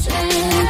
changing.